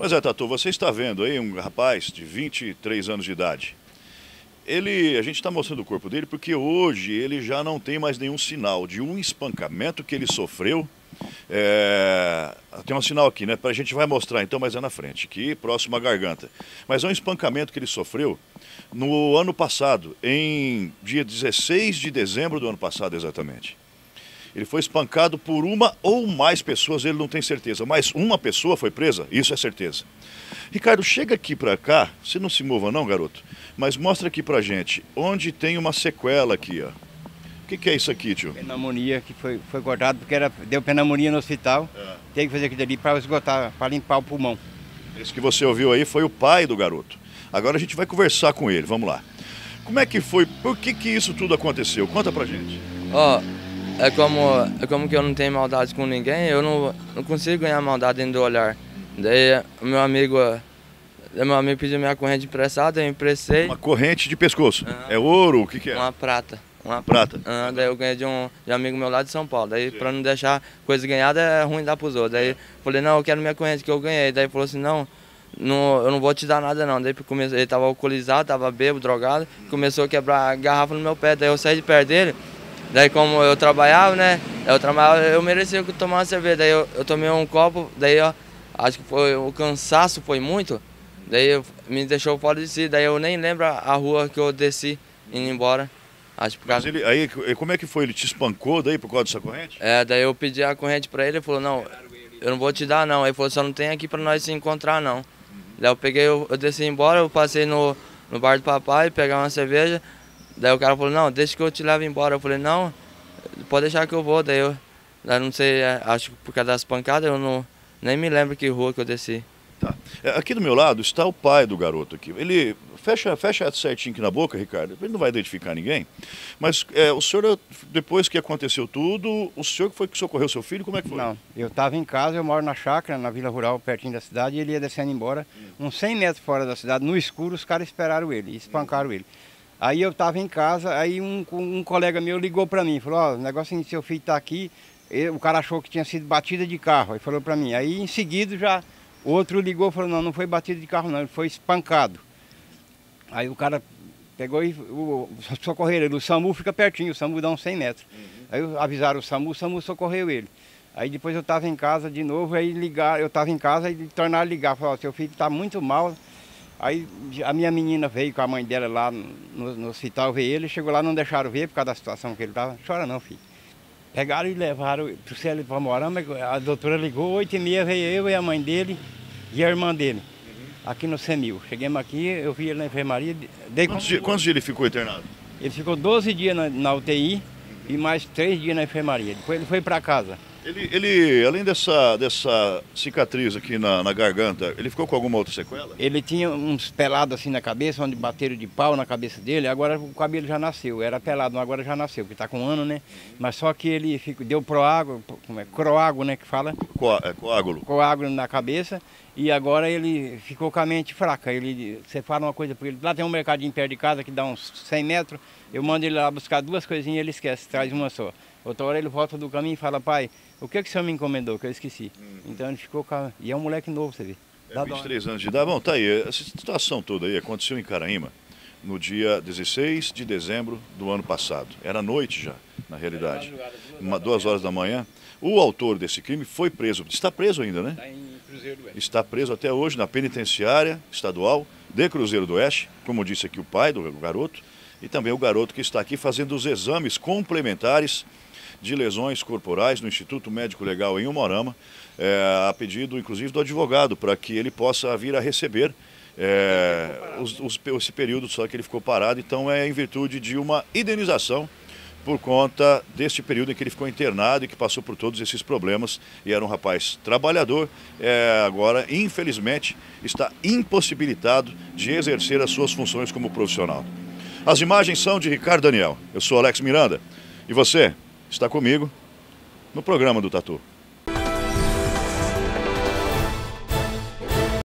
Pois é, Tatu, você está vendo aí um rapaz de 23 anos de idade. Ele, a gente está mostrando o corpo dele porque hoje ele já não tem mais nenhum sinal de um espancamento que ele sofreu. É, tem um sinal aqui, né? A gente vai mostrar então, mas é na frente, aqui próximo à garganta. Mas é um espancamento que ele sofreu no ano passado, em dia 16 de dezembro do ano passado, exatamente. Ele foi espancado por uma ou mais pessoas, ele não tem certeza, mas uma pessoa foi presa, isso é certeza. Ricardo, chega aqui para cá, você não se mova não, garoto, mas mostra aqui pra gente, onde tem uma sequela aqui, ó. O que, que é isso aqui, tio? Pneumonia que foi, foi cortado porque era, deu pneumonia no hospital. É. Tem que fazer aquilo ali para esgotar, para limpar o pulmão. Esse que você ouviu aí foi o pai do garoto. Agora a gente vai conversar com ele, vamos lá. Como é que foi? Por que que isso tudo aconteceu? Conta pra gente. Ó, é como, é como que eu não tenho maldade com ninguém, eu não, não consigo ganhar maldade dentro do olhar. Daí o meu amigo, meu amigo pediu minha corrente emprestada, eu emprestei Uma corrente de pescoço. É ouro? O que, que é? uma prata. Uma Prata. Daí eu ganhei de um, de um amigo meu lá de São Paulo. Daí pra não deixar coisa ganhada é ruim dar pros outros. Daí falei, não, eu quero minha corrente que eu ganhei. Daí falou assim, não, não, eu não vou te dar nada não. Daí comecei, ele tava alcoolizado, tava bêbado, drogado, começou a quebrar a garrafa no meu pé. Daí eu saí de perto dele. Daí como eu trabalhava, né? Eu trabalhava, eu merecia tomar uma cerveja. Daí eu, eu tomei um copo, daí ó, acho que foi o cansaço foi muito. Daí eu- me deixou fora de si. Daí eu nem lembro a rua que eu desci indo embora. Acho que por Mas causa ele, aí, como é que foi? Ele te espancou daí por causa dessa corrente? é, daí eu pedi a corrente pra ele, ele falou, não, eu não vou te dar não. Ele falou, só não tem aqui pra nós se encontrar não. Daí eu peguei, eu, eu desci embora, eu passei no, no bar do papai, pegar uma cerveja. Daí o cara falou, não, deixa que eu te levo embora. Eu falei, não, pode deixar que eu vou. Daí eu, daí não sei, é, acho que por causa das pancadas, eu não, nem me lembro que rua que eu desci. Tá. É, aqui do meu lado está o pai do garoto aqui. Ele fecha, fecha certinho aqui na boca, Ricardo. Ele não vai identificar ninguém. Mas é, o senhor, depois que aconteceu tudo, o senhor que foi que socorreu seu filho, como é que foi? Não, eu estava em casa, eu moro na chácara, na Vila Rural, pertinho da cidade, e ele ia descendo embora, uns 100 metros fora da cidade, no escuro, os caras esperaram ele, espancaram ele. Aí eu estava em casa, aí um, um colega meu ligou para mim, falou, ó, o negócio é que seu filho está aqui, o cara achou que tinha sido batida de carro, aí falou para mim. Aí em seguida já, outro ligou e falou, não, não foi batida de carro não, ele foi espancado. Aí o cara pegou e o, socorreram ele, o SAMU fica pertinho, o SAMU dá uns 100 metros. Aí avisaram o SAMU, o SAMU socorreu ele. Aí depois eu estava em casa de novo, aí ligar, eu estava em casa e tornaram ligar, falaram, seu filho está muito mal. Aí a minha menina veio com a mãe dela lá no, no hospital ver ele, chegou lá, não deixaram ver por causa da situação que ele estava. Chora não, filho. Pegaram e levaram para o Célio para Morama, a doutora ligou, oito e meia veio eu e a mãe dele e a irmã dele, aqui no CEMIL. Chegamos aqui, eu vi ele na enfermaria, dei Quantos, dias, quantos dias ele ficou internado? ele ficou 12 dias na, na UTI e mais três dias na enfermaria. Depois ele foi para casa. Ele, ele, além dessa, dessa cicatriz aqui na, na garganta, ele ficou com alguma outra sequela? Ele tinha uns pelados assim na cabeça, onde bateram de pau na cabeça dele. Agora o cabelo já nasceu, era pelado, agora já nasceu, porque está com um ano, né? Mas só que ele ficou, deu proágulo, como é? Croágulo, né? Que fala, Coá- é, coágulo. coágulo na cabeça. E agora ele ficou com a mente fraca. Ele, você fala uma coisa para ele, lá tem um mercadinho perto de casa que dá uns 100 metros. Eu mando ele lá buscar duas coisinhas e ele esquece, traz uma só. Outra hora ele volta do caminho e fala, pai, o que, que o senhor me encomendou que eu esqueci? Então ele ficou com a... E é um moleque novo, você vê. É Dá dó, 23 anos de idade. Bom, tá aí. Essa situação toda aí aconteceu em Caraíma no dia 16 de dezembro do ano passado. Era noite já, na realidade. Uma, duas horas da manhã. O autor desse crime foi preso. Está preso ainda, né? Tá em Cruzeiro do Oeste. Está preso até hoje na penitenciária estadual de Cruzeiro do Oeste, como disse aqui o pai do garoto, e também o garoto que está aqui fazendo os exames complementares de lesões corporais no Instituto Médico Legal em Umorama, é, a pedido inclusive do advogado, para que ele possa vir a receber é, os- os- esse período só que ele ficou parado, então é em virtude de uma indenização por conta deste período em que ele ficou internado e que passou por todos esses problemas e era um rapaz trabalhador, é, agora infelizmente está impossibilitado de exercer as suas funções como profissional. As imagens são de Ricardo Daniel. Eu sou Alex Miranda e você está comigo no programa do Tatu.